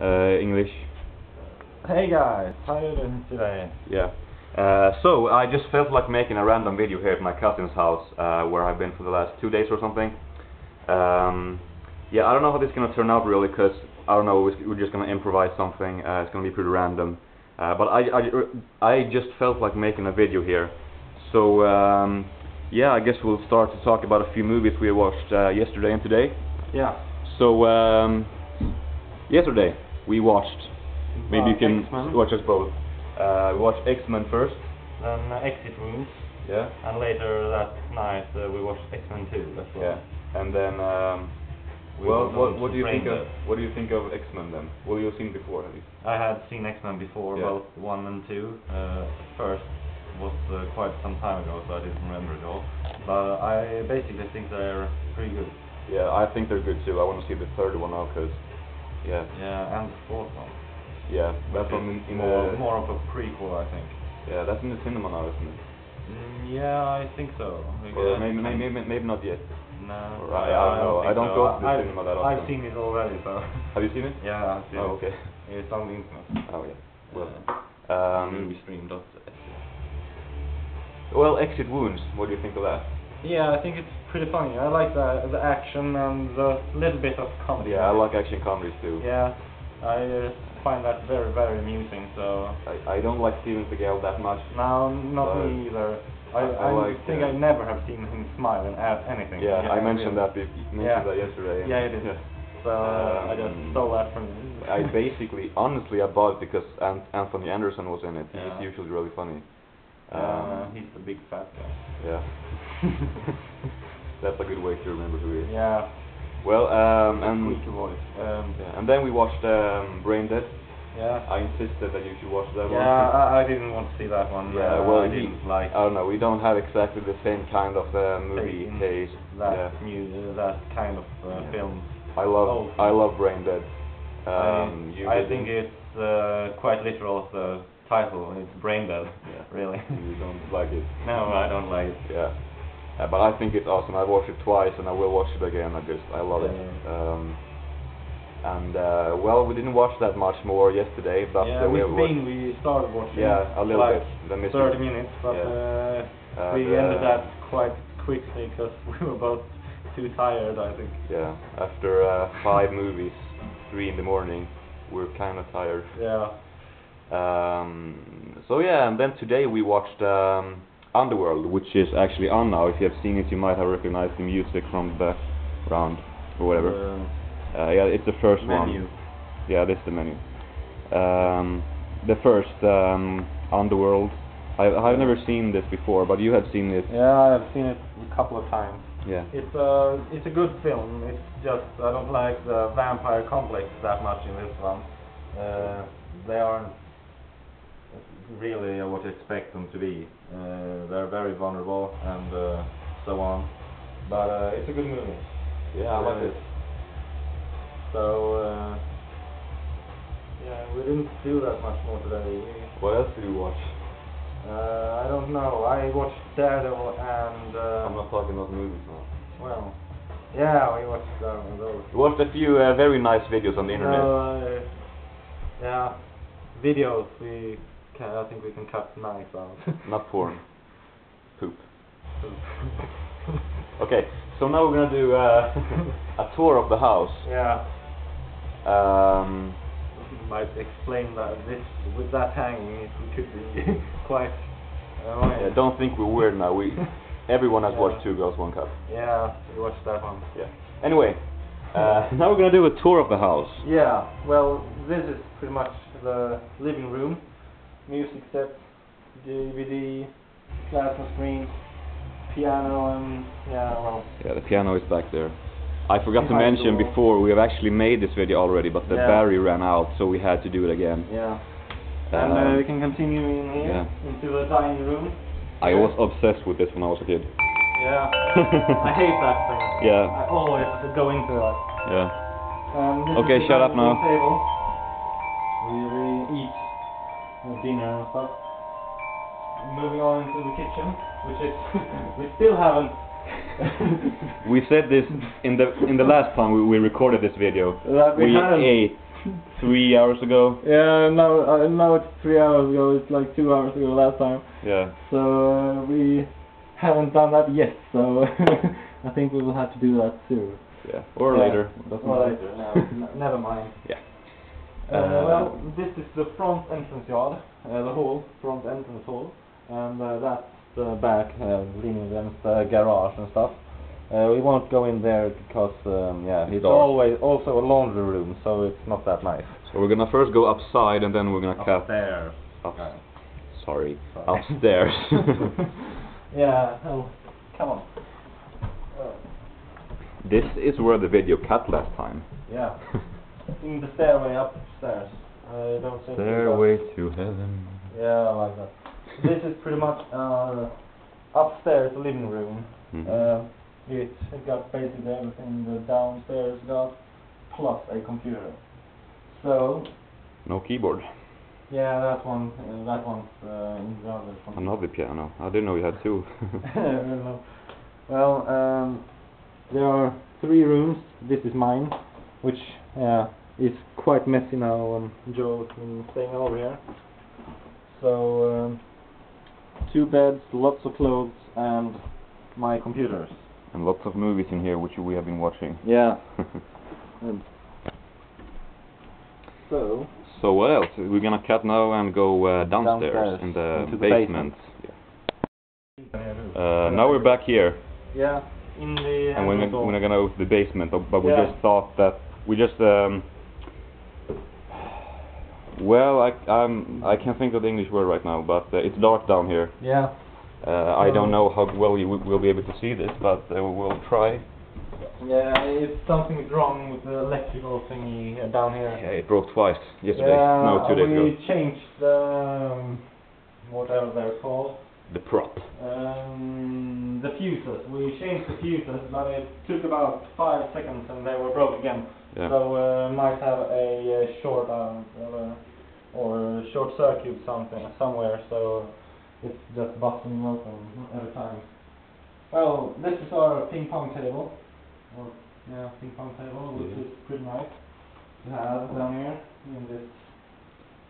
Uh, English. Hey guys, how are you doing today? Yeah. Uh, so I just felt like making a random video here at my cousin's house, uh, where I've been for the last two days or something. Um, yeah, I don't know how this is gonna turn out really, cause I don't know. We're just gonna improvise something. Uh, it's gonna be pretty random. Uh, but I, I, I just felt like making a video here. So um, yeah, I guess we'll start to talk about a few movies we watched uh, yesterday and today. Yeah. So um, yesterday we watched. Maybe you can watch us both. Uh, we watched X-Men first. Then uh, Exit Wounds, Yeah. and later that night uh, we watched X-Men 2 as well. Yeah. And then, um, We well, what, what do you think of what do you think of X-Men then? Well, you've seen before, have you? I had seen X-Men before, Yeah. both 1 and 2. Uh, first was uh, quite some time ago, so I didn't remember it all. But I basically think they're pretty good. Yeah, I think they're good too. I want to see the third one now, cause yeah, Yeah, and the fourth one. yeah, that's on in more, the more of a prequel, I think. yeah, that's in the cinema now, isn't it? Mm, yeah, I think so. Yeah. maybe, maybe maybe maybe not yet. No, Or I- I don't know. I don't so. go to the I've- cinema that often. I've seen it already, so. Have you seen it? yeah, I've seen Oh, it. okay. It's on the internet. Oh yeah. Well, Uh, um, moviestream.se. well, Exit Wounds. What do you think of that? Yeah, I think it's pretty funny. I like the the action and the little bit of comedy. Yeah, I like action comedies too. Yeah, I uh, find that very very amusing. So I, I don't like Steven Seagal that much. no, not me either. I, I- I, like, think uh, I never have seen him smile and add anything. Yeah, I mentioned that. be- Mentioned Yeah. that yesterday. Yeah, you did. So I just Um, stole that from. I basically, honestly, I bought it because An- Anthony Anderson was in it. Yeah. He's usually really funny. Uh, Um, he's the big fat guy. yeah, that's a good way to remember who he is. yeah, Well, um, and. Um, yeah, and then we watched um, Brain Dead. yeah. I insisted that you should watch that Yeah, one. I, I didn't want to see that one. Yeah, uh, well, I didn't like I don't know. We don't have exactly the same kind of uh, movie Taste that Yeah. new, uh, that kind of uh, Yeah. film. I love Oh. I love Brain Dead. Um, I, you I think it's uh, quite literal. The title, it's brain dead. Yeah. Really. you don't like it. no, I don't like it. Yeah. Uh, but I think it's awesome. I watched it twice and I will watch it again. I just I love it. Yeah. Um, and uh, well, we didn't watch that much more yesterday, but yeah, uh, we Miss have watched. Bean we started watching. Yeah, a little like bit. The 30 Bean. minutes, but Yeah. uh, Uh, we ended that quite quickly because we were both too tired, I think. Yeah. After uh, five movies, three in the morning, we're kind of tired. Yeah. Um, so yeah, and then today we watched um, Underworld, which is actually on now. If you have seen it, you might have recognized the music from the background or whatever. Uh, Uh, yeah, it's the first menu. one. Yeah, this is the menu. Um, the first um, Underworld. I, I've never seen this before, but you have seen it. Yeah, I've seen it a couple of times. Yeah. It's a it's a good film. It's just I don't like the vampire complex that much in this one. Uh, they aren't really what you expect them to be. Uh, they're very vulnerable and uh, so on. But uh, it's a good movie. Yeah, I like it. So uh, yeah, we didn't do that much more today. We, What else did you watch? uh, I don't know. I watched Daredevil and uh, I'm not talking about movies now. well, yeah, we watched uh, those. We watched a few uh, very nice videos on the internet. Uh, yeah, videos we can. I think we can cut nice out. Not porn. Poop. Okay, so now we're gonna do uh, a tour of the house. yeah, Um, might explain that this with that hanging it could be quite. annoying. yeah, don't think we're weird now. We everyone has Yeah. watched Two Girls One Cup. Yeah, we watched that one. Yeah. Anyway, uh, now we're gonna do a tour of the house. Yeah, well, this is pretty much the living room. Music set, DVD, plasma screen, piano, and yeah, well, Yeah, the piano is back there. I forgot to mention before we have actually made this video already, but the Yeah. battery ran out, so we had to do it again. yeah. And uh, Um, we can continue in here yeah. into the dining room. I was obsessed with this when I was a kid. Yeah, I hate that thing. Yeah. I always go into that. Yeah. Um, Okay, shut up now. Table. Dinner and stuff. Moving on into the kitchen, which is we still haven't we said this in the in the last time we, we recorded this video. That we we ate three hours ago. Yeah, now uh, now it's three hours ago. It's like two hours ago last time. Yeah. So uh, we haven't done that yet. So I think we will have to do that soon. Yeah. Or Yeah. later. Or later. No, never mind. Yeah. Uh, Uh, well, this is the front entrance yard, uh, the hall, front entrance hall, and uh, that's the back, uh, leaning against the garage and stuff. Uh, we won't go in there because, um, yeah, It's it's, always also a laundry room, so it's not that nice. So we're gonna first go upside and then we're gonna cut Upstairs. up. Sorry. Sorry. Upstairs. yeah, oh, come on. Uh, this is where the video cut last time. yeah, in the stairway upstairs. I don't think. Stairway to heaven. Yeah, I like that. this is pretty much uh, upstairs living room. Mhm. Uh, it, it got basically everything the downstairs got, plus a computer. So, No keyboard. yeah, that one, uh, that one's uh, in the other computer. Another piano. I didn't know you had two. Well, um, there are three rooms. This is mine, which uh, is quite messy now. Um, Joe's been staying over here. So, um, two beds, lots of clothes, and my computers. and lots of movies in here which we have been watching. Yeah. So, so what else? We're gonna cut now and go uh, downstairs, Downstairs in the into the basement. basement. Uh, now we're back here, Yeah, in the and we're, we're gonna go to the basement. But but we Yeah. just thought that we just um. Well, I I'm I can't think of the English word right now, but uh, it's dark down here. Yeah. Uh, I don't know how well you will be able to see this, but uh, we'll try. Yeah, if something's wrong with the electrical thingy uh, down here. Yeah, it broke twice yesterday. Yeah, no, two days we changed the um, whatever they're called. The prop. Um, the fuses. We changed the fuses, but it took about five seconds and they were broke again. Yeah. So uh, might have a uh, short uh, or short circuit something somewhere. So it's just busting open every time. Well, this is our ping pong table. Or yeah, ping pong table, which is pretty nice to have down here in this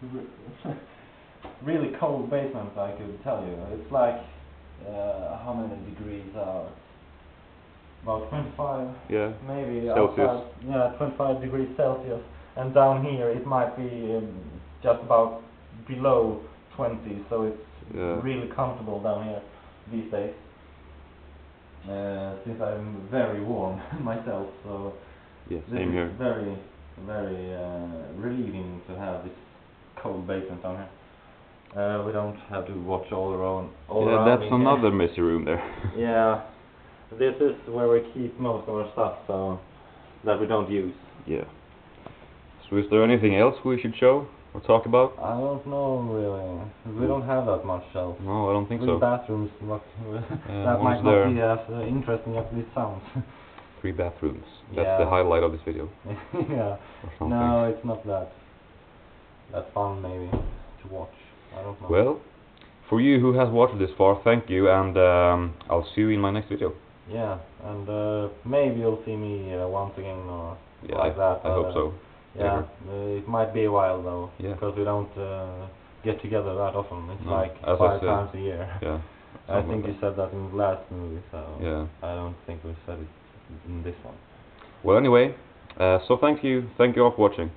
really cold basement. I could tell you, it's like uh, how many degrees are about 25 Yeah. maybe Celsius. outside, yeah, 25 degrees Celsius, and down here it might be um, just about below 20, so it's Yeah. really comfortable down here these days. Uh, since I'm very warm myself, so Yeah. this Same is here. very, very uh, relieving to have this cold basement down here. Uh, we don't have to watch all around. All Yeah, around that's here. another messy room there. Yeah, this is where we keep most of our stuff, so that we don't use. Yeah. So is there anything else we should show or talk about? I don't know really. We don't have that much else. No, I don't think Three so. bathrooms, but that might there. not be as uh, interesting as this sounds. Three bathrooms. That's the highlight of this video. yeah. No, it's not that. That fun maybe to watch. I don't know. Well, for you who has watched this far, thank you, and um, I'll see you in my next video. Yeah, and uh, maybe you'll see me uh, once again or Yeah, like I, that. I hope uh, so. Yeah, uh, it might be a while though, Yeah. because we don't uh, get together that often. It's No, like five times a year. Yeah. I think like you said that in the last movie, so Yeah. I don't think we said it in this one. Well, anyway, uh, so thank you, thank you all for watching.